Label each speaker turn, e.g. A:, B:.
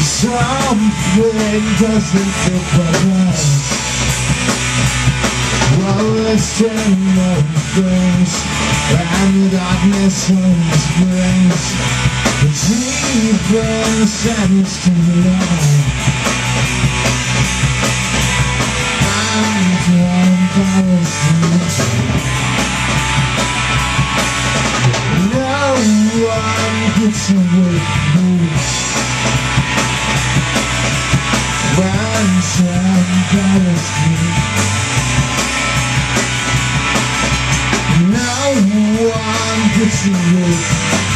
A: Something doesn't fit right. Listen of things And the darkness always brings The deep and sadness to the light And No one gets away from me When somebody's one gets